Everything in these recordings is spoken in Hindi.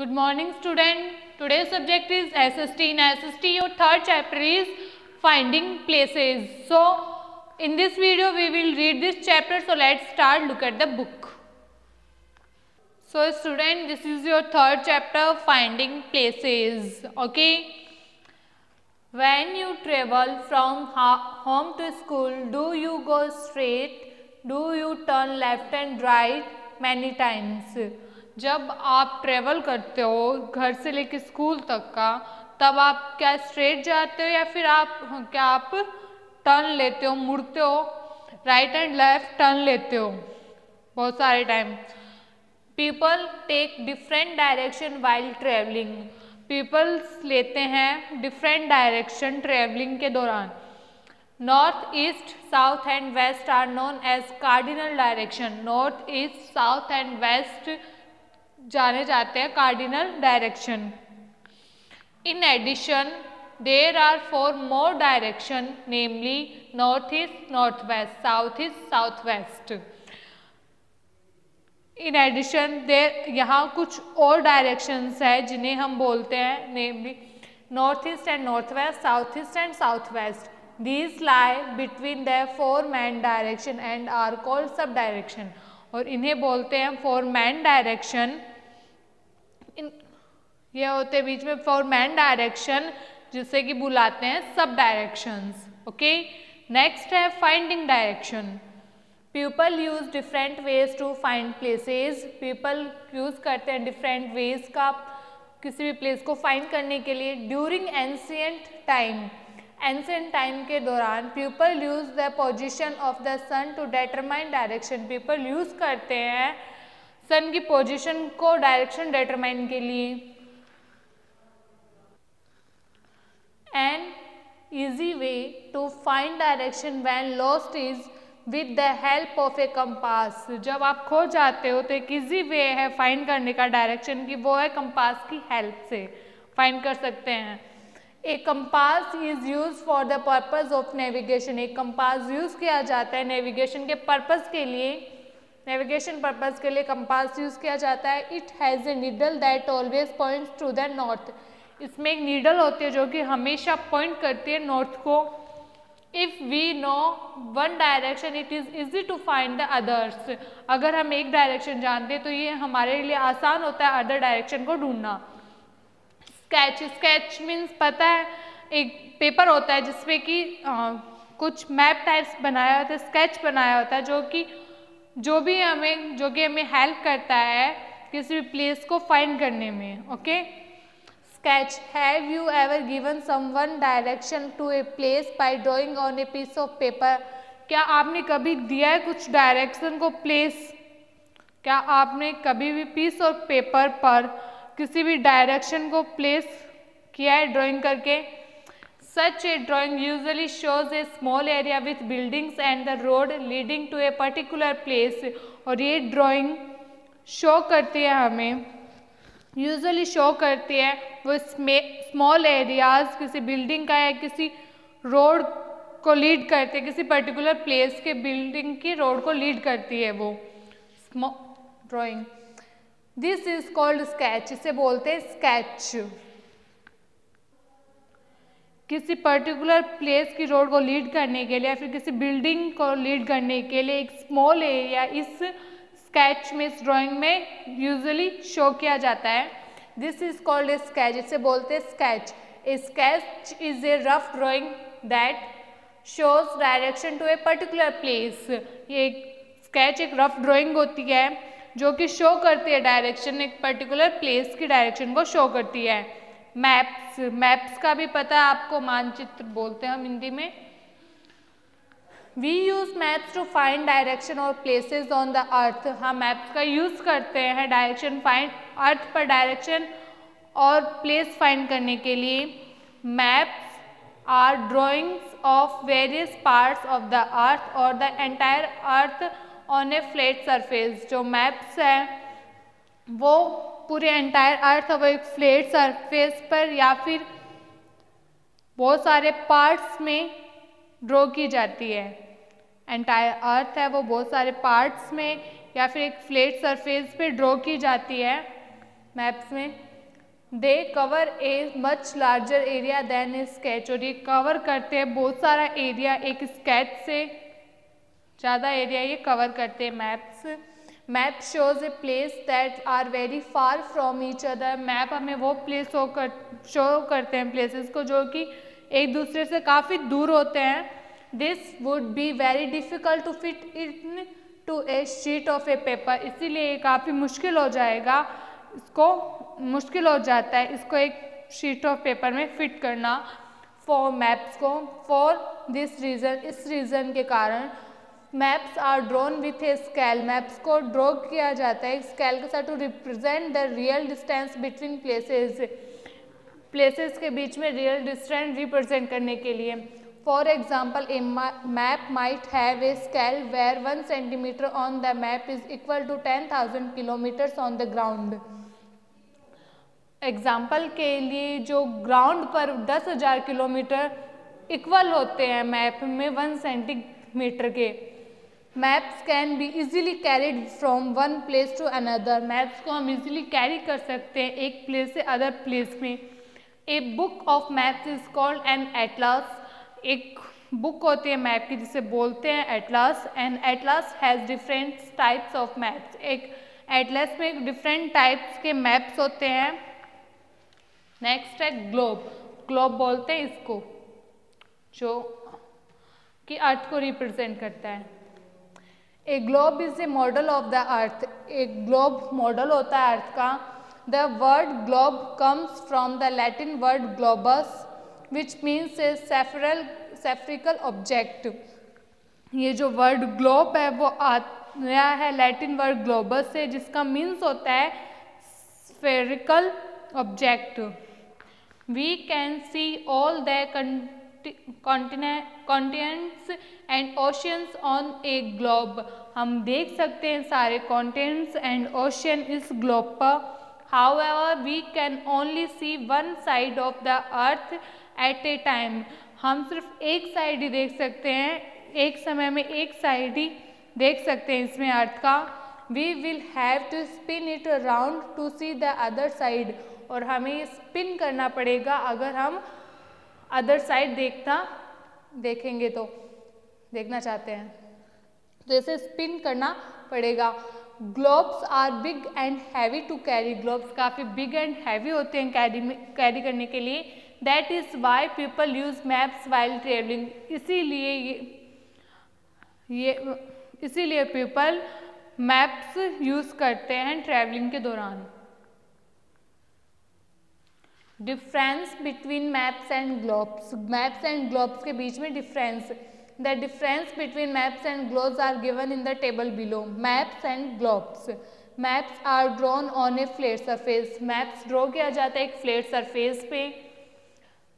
Good morning student. Today's subject is SST. In SST your third chapter is finding places. So in this video we will read this chapter. So let's start look at the book. So student this is your third chapter finding places. Okay. When you travel from home to school do you go straight? Do you turn left and right many times? जब आप ट्रेवल करते हो घर से लेके स्कूल तक का, तब आप क्या स्ट्रेट जाते हो या फिर आप क्या आप टर्न लेते हो, मुड़ते हो? राइट एंड लेफ़्ट टर्न लेते हो बहुत सारे time people take different direction while travelling peoples लेते हैं डिफरेंट डायरेक्शन ट्रेवलिंग के दौरान. North east south and west are known as cardinal direction north east south and west जाने जाते हैं cardinal direction in addition there are four more direction namely north east north west south east south west in addition there यहाँ कुछ और डायरेक्शंस है जिन्हें हम बोलते हैं namely north east and north west south east and south west these lie between the four main direction and are called sub direction और इन्हें बोलते हैं फोर मैन डायरेक्शन इन, ये होते हैं बीच में फॉर मैन डायरेक्शन जिसे कि बुलाते हैं सब डायरेक्शंस ओके नेक्स्ट है finding direction people use different ways to find places people use करते हैं डिफरेंट वेज का, किसी भी प्लेस को फाइंड करने के लिए during ancient time ancient time के दौरान people use the position of the sun to determine direction people use करते हैं सन की पोजीशन को डायरेक्शन डिटरमाइन के लिए. An easy way to find direction when lost is with the help of a compass जब आप खो जाते हो तो एक इजी वे है फाइंड करने का डायरेक्शन की, वो है कंपास की हेल्प से फाइंड कर सकते हैं. A compass is use for the purpose of navigation एक कंपास यूज़ किया जाता है नेविगेशन के पर्पज के लिए नेविगेशन पर्पज के लिए कंपास यूज़ किया जाता है। It has a needle that always points to the north इसमें एक नीडल होती है जो कि हमेशा पॉइंट करती है नॉर्थ को। If we know one direction it is easy to find the others अगर हम एक डायरेक्शन जानते हैं तो ये हमारे लिए आसान होता है अदर डायरेक्शन को ढूंढना। स्केच स्केच मीन्स पता है, एक पेपर होता है जिसमें कि कुछ मैप टाइप्स बनाया होता है स्केच बनाया होता है जो कि जो भी हमें, जो कि हमें हेल्प करता है किसी भी प्लेस को फाइंड करने में okay sketch have you ever given someone direction to a place by drawing on a piece of paper क्या आपने कभी दिया है कुछ डायरेक्शन को प्लेस क्या आपने कभी भी पीस ऑफ़ पेपर पर किसी भी डायरेक्शन को प्लेस किया है ड्राइंग करके? Such a drawing usually shows a small area with buildings and the road leading to a particular place. और ये drawing show करती है हमें यूजली शो करती है वो स्मॉल एरियाज़ किसी बिल्डिंग का या किसी रोड को लीड करते हैं, किसी पर्टिकुलर प्लेस के बिल्डिंग की रोड को लीड करती है वो drawing this is called sketch इसे बोलते हैं स्केच किसी पर्टिकुलर प्लेस की रोड को लीड करने के लिए या फिर किसी बिल्डिंग को लीड करने के लिए एक स्मॉल एरिया इस स्केच में, इस ड्राइंग में यूजुअली शो किया जाता है। This is called a sketch इसे बोलते हैं sketch a sketch is a rough drawing that shows direction to a particular place ये स्केच एक रफ ड्राइंग होती है, जो कि शो करती है डायरेक्शन एक पर्टिकुलर प्लेस की डायरेक्शन को शो करती है। मैप्स मैप्स का भी पता है आपको मानचित्र बोलते हैं हम हिंदी में। We use maps to find direction और प्लेसेस ऑन द अर्थ हम मैप्स का यूज़ करते हैं डायरेक्शन फाइंड अर्थ पर डायरेक्शन और प्लेस फाइंड करने के लिए। Maps are drawings of various parts of the earth और the entire earth on a flat surface जो मैप्स हैं, वो पूरे एंटायर अर्थ अब एक फ्लेट सरफेस पर या फिर बहुत सारे पार्ट्स में ड्रॉ की जाती है। एंटायर अर्थ है, वो बहुत सारे पार्ट्स में या फिर एक फ्लेट सरफेस पे ड्रॉ की जाती है। मैप्स में। They cover a much larger area than a sketch और ये कवर करते हैं बहुत सारा एरिया एक स्केच से। ज़्यादा एरिया ये कवर करते हैं maps map shows a place that are very far from each other map हमें वो प्लेस शो कर शो करते हैं प्लेसेस को जो कि एक दूसरे से काफ़ी दूर होते हैं. This would be very difficult to fit into a sheet of a paper इसीलिए काफ़ी मुश्किल हो जाएगा. इसको मुश्किल हो जाता है, इसको एक शीट ऑफ़ पेपर में फिट करना फॉर मैप्स को. फॉर दिस रीज़न इस रीज़न के कारण maps are drawn with a scale maps को ड्रॉ किया जाता है। स्केल के साथ to represent the real distance between places places के बीच में रियल डिस्टेंस रिप्रेजेंट करने के लिए। For example a map might have a scale where one centimetre on the map is equal to ten thousand kilometres on the ground example के लिए जो ग्राउंड पर दस हज़ार किलोमीटर इक्वल होते हैं मैप में वन सेंटीमीटर के। Maps can be easily carried from one place to another maps को हम इजीली कैरी कर सकते हैं एक प्लेस से अदर प्लेस में। A book of maps is called an atlas एक बुक होती है मैप की जिसे बोलते हैं atlas and atlas has different types of maps एक एटलास में डिफरेंट टाइप्स के मैप्स होते हैं। नेक्स्ट है ग्लोब ग्लोब बोलते हैं इसको, जो कि अर्थ को रिप्रेजेंट करता है। A globe is a model of the earth एक ग्लोब मॉडल होता है अर्थ का. The word globe comes from the Latin word globus which means a spherical, spherical object ये जो वर्ड ग्लोब है वो आया है लैटिन वर्ड ग्लोबस से जिसका मीन्स होता है spherical object we can see all the continents and oceans on a globe हम देख सकते हैं सारे कॉन्टिनेंट्स एंड ओशियन इस ग्लोब पर। However, we can only see one side of the earth at a time. हम सिर्फ़ एक साइड ही देख सकते हैं। एक समय में एक साइड ही देख सकते हैं इसमें अर्थ का। We will have to spin it around to see the other side और हमें स्पिन करना पड़ेगा अगर हम अदर साइड देखना देखेंगे तो देखना चाहते हैं। तो इसे स्पिन करना पड़ेगा। Globes are big and heavy to carry globes काफ़ी बिग एंड हैवी होते हैं कैरी कैरी करने के लिए। That is why people use maps while travelling इसीलिए ये ये, इसीलिए पीपल मैप्स यूज़ करते हैं ट्रैवलिंग के दौरान। Difference between maps and globes maps and globes के बीच में difference the difference between maps and globes are given in the table below maps and globes maps are drawn on a flat surface maps draw किया जाता है एक फ्लेट सरफेस पे.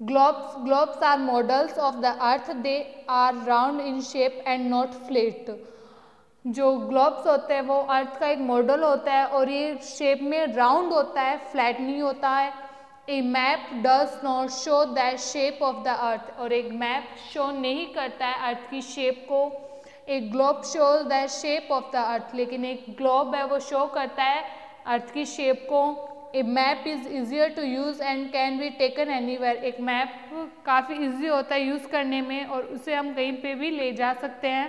Globes globes are models of the earth they are round in shape and not flat जो ग्लोब्स होते हैं वो अर्थ का एक मॉडल होता है और ये शेप में राउंड होता है फ्लैट नहीं होता है. A map does not show that shape of the earth और एक मैप शो नहीं करता है अर्थ की शेप को। एक globe show the shape of the earth लेकिन एक ग्लोब है वो शो करता है अर्थ की शेप को। A map is easier to use and can be taken anywhere एक मैप काफ़ी ईजी होता है यूज़ करने में और उसे हम कहीं पे भी ले जा सकते हैं।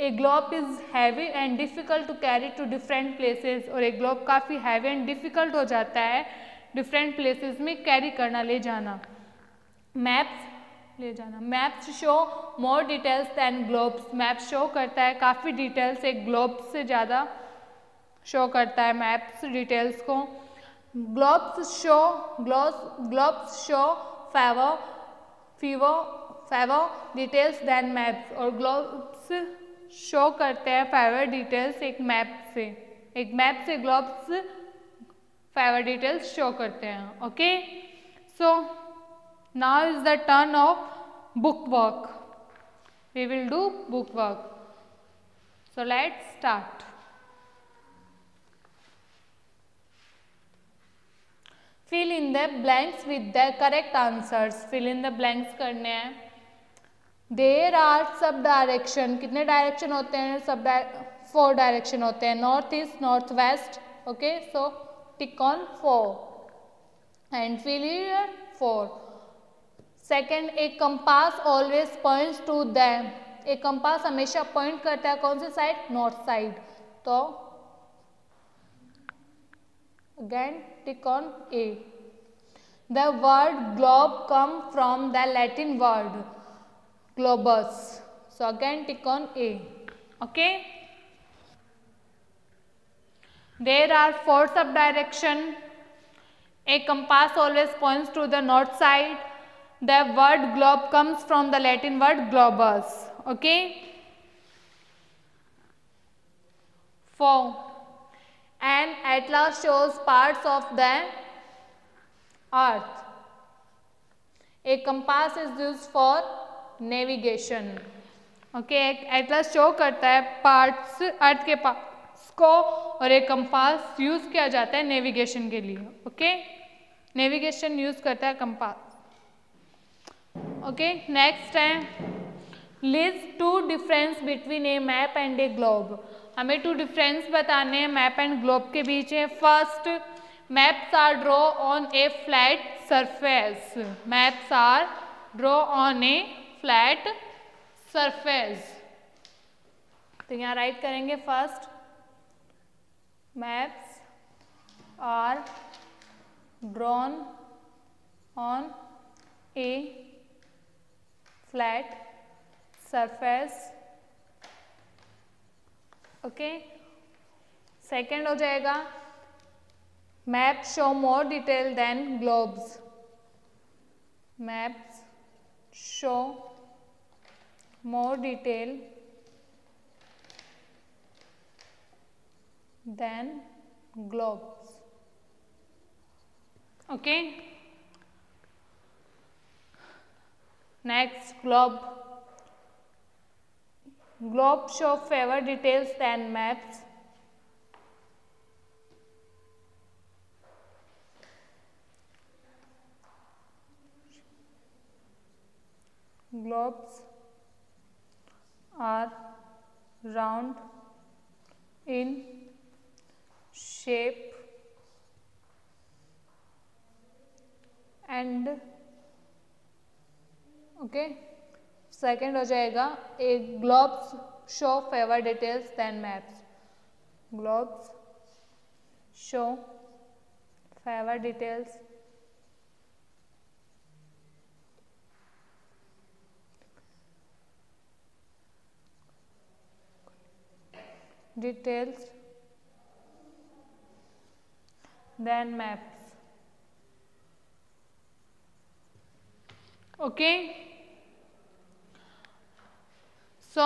A globe is heavy and difficult to carry to different places और एक ग्लोब काफ़ी हैवी एंड डिफ़िकल्ट हो जाता है। डिफरेंट प्लेसेस में कैरी करना, ले जाना। मैप्स ले जाना। Maps show more details than globes maps show करता है काफ़ी डिटेल्स एक ग्लोब्स से ज़्यादा शो करता है मैप्स डिटेल्स को। Globes show globes globes show fewer fewer fewer details than maps और ग्लोब्स शो करते हैं फेवर डिटेल्स एक मैप से। एक मैप से ग्लोब्स फाइवर डिटेल्स शो करते हैं okay so now is the turn of book work we will do book work so let start fill in the blanks with the correct answers fill in the blanks करने हैं. देर आर सब डायरेक्शन कितने डायरेक्शन होते हैं? सब फोर डायरेक्शन होते हैं. North east north west okay so on 4. and failure 4 second एक compass always points to them एक कंपास हमेशा पॉइंट करता है कौन सी साइड नॉर्थ साइड तो again tick on a the word globe come from the Latin word globus so again tick on a okay there are four sub direction a compass always points to the north side the word globe comes from the latin word globus okay four an atlas shows parts of the earth a compass is used for navigation okay एक एटलस शो करता है पार्ट्स अर्थ के पार्ट को और एक कंपास यूज़ किया जाता है नेविगेशन के लिए, ओके? नेविगेशन यूज़ करता है कंपास। ओके, नेक्स्ट है list two difference between a map and a globe. हमें टू डिफरेंस बताने हैं, मैप एंड ग्लोब के बीच है। First, maps are draw on a flat surface. Maps are draw on a flat surface. तो यहाँ राइट करेंगे first. Maps are drawn on a flat surface okay? Second हो जाएगा। Map show more detail than globes. Maps show more detail than globes. Okay. Next globe. Globes show fewer details than maps. Globes are round in shape and okay second हो जाएगा a globes show fewer details than maps globes show fewer details details then maps. Okay so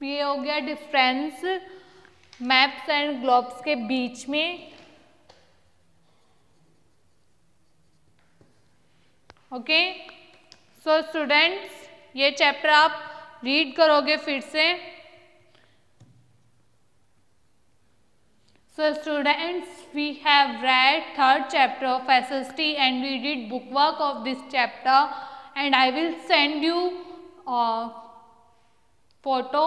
ये हो गया डिफरेंस मैप्स एंड ग्लोब्स के बीच में। ओके सो स्टूडेंट्स ये चैप्टर आप रीड करोगे फिर से। So students, we have read third chapter of SST and we did bookwork of this chapter and I will send you a photo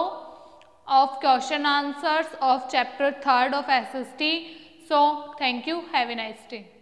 of question answers of chapter third of SST. So thank you. Have a nice day.